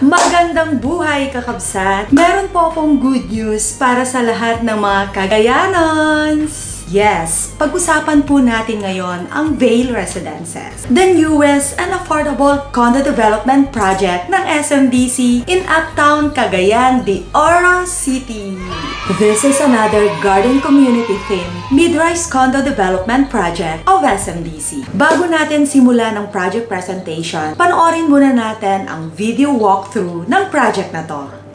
Magandang buhay, kakabsat! Meron po akong good news para sa lahat ng mga Kagayanons! Yes, pag-usapan po natin ngayon ang Vale Residences, the newest and affordable condo development project ng SMDC in Uptown Cagayan de Oro City. This is another garden community theme mid-rise condo development project of SMDC. Bago natin simulan ang project presentation, panoorin muna natin ang video walkthrough ng project na to.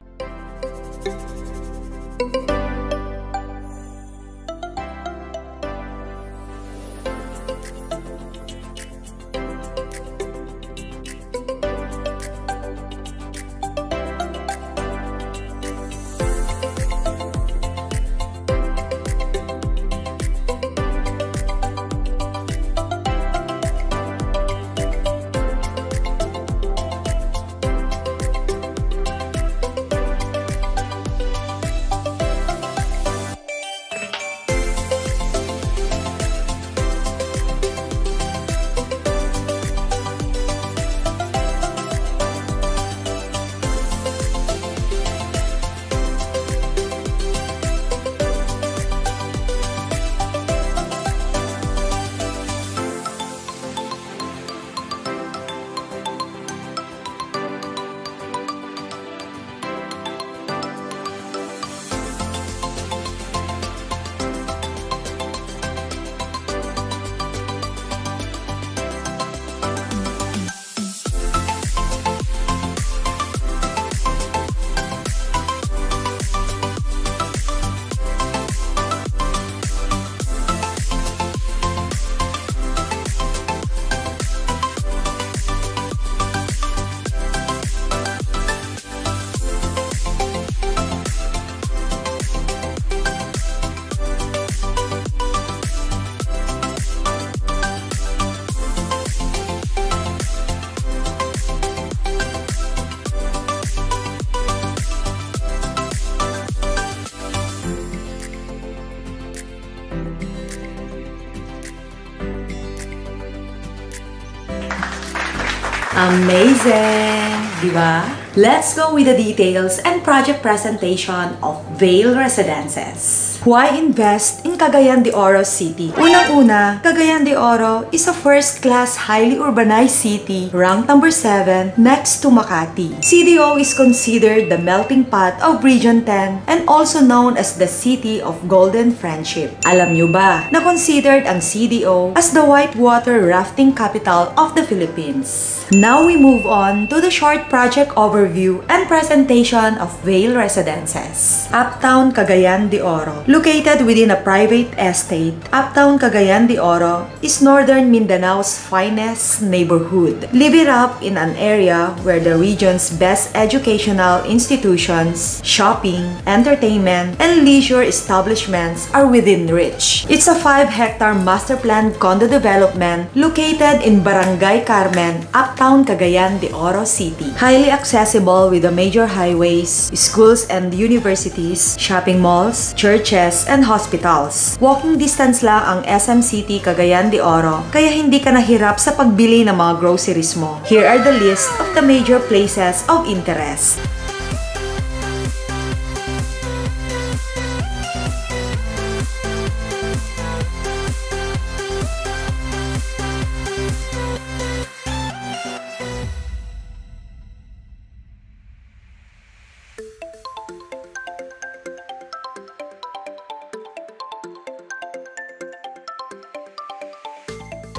Amazing! Di? Let's go with the details and project presentation of Vale Residences. Why invest in Cagayan de Oro City? Unang-una, Cagayan de Oro is a first-class, highly urbanized city ranked number 7 next to Makati. CDO is considered the melting pot of Region 10 and also known as the City of Golden Friendship. Alam nyo ba na considered ang CDO as the whitewater rafting capital of the Philippines? Now we move on to the short project overview and presentation of Vale Residences. Uptown Cagayan de Oro Located within a private estate, Uptown Cagayan de Oro is northern Mindanao's finest neighborhood. Live it up in an area where the region's best educational institutions, shopping, entertainment, and leisure establishments are within reach. It's a 5-hectare master planned condo development located in Barangay Carmen, Uptown Cagayan de Oro City. Highly accessible with the major highways, schools and universities, shopping malls, churches, churches, and hospitals. Walking distance lang ang SM City Cagayan de Oro, kaya hindi ka nahirap sa pagbili ng mga groceries mo. Here are the list of the major places of interest.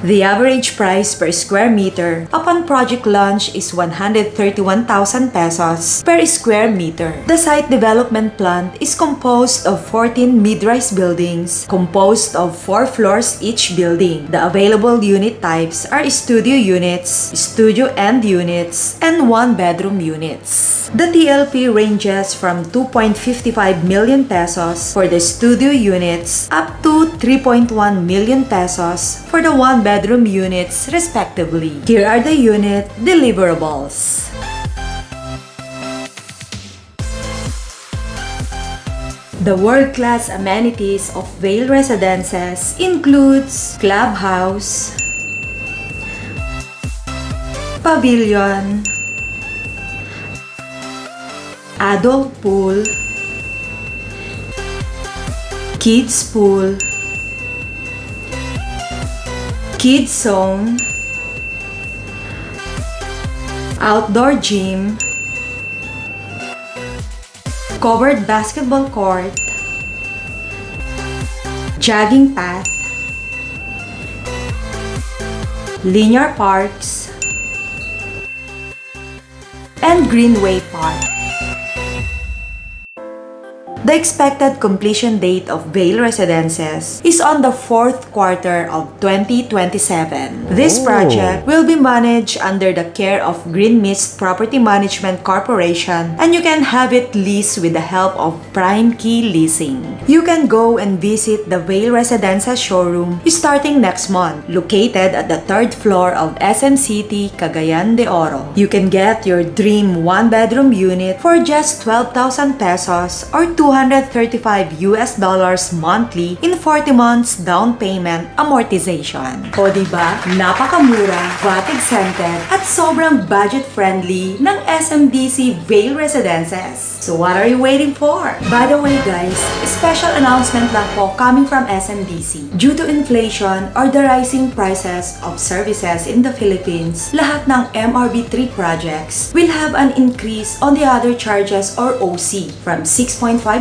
The average price per square meter upon project launch is 131,000 pesos per square meter. The site development plan is composed of 14 mid-rise buildings composed of 4 floors each building. The available unit types are studio units, studio end units, and 1-bedroom units. The TLP ranges from 2.55 million pesos for the studio units up to 3.1 million pesos for the 1-bedroom bedroom units respectively. Here are the unit deliverables. The world-class amenities of Vale Residences includes clubhouse, pavilion, adult pool, kids pool, kids zone, outdoor gym, covered basketball court, jogging path, linear parks, and Greenway Park. The expected completion date of Vale Residences is on the fourth quarter of 2027. This Oh. project will be managed under the care of Green Mist Property Management Corporation and you can have it leased with the help of Prime Key Leasing. You can go and visit the Vale Residences showroom starting next month, located at the third floor of SM City, Cagayan de Oro. You can get your dream one-bedroom unit for just 12,000 pesos or 235 US dollars monthly in 40 months down payment amortization. O diba? Napakamura, VAT exempted, at sobrang budget-friendly ng SMDC Vale Residences. So what are you waiting for? By the way guys, special announcement lang po coming from SMDC. Due to inflation or the rising prices of services in the Philippines, lahat ng MRB3 projects will have an increase on the other charges or OC from 6.5%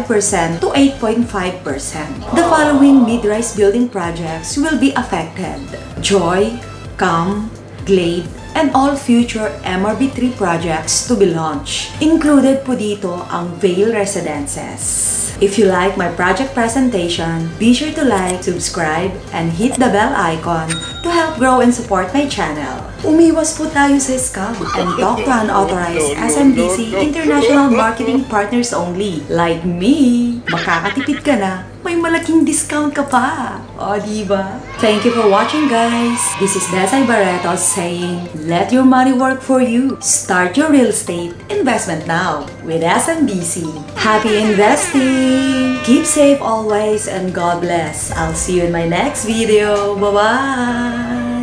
to 8.5%. The following mid-rise building projects will be affected. Joy, Calm, Glade, and all future MRB3 projects to be launched. Included po dito ang Vale Residences. If you like my project presentation, be sure to like, subscribe, and hit the bell icon to help grow and support my channel. Umiwas po tayo sa scam and talk to unauthorized SMDC International Marketing Partners only. Like me, makakatipid ka na may malaking discount ka pa. O, diba? Thank you for watching, guys. This is Desai Barreto saying, let your money work for you. Start your real estate investment now with SMBC. Happy investing! Keep safe always and God bless. I'll see you in my next video. Bye-bye!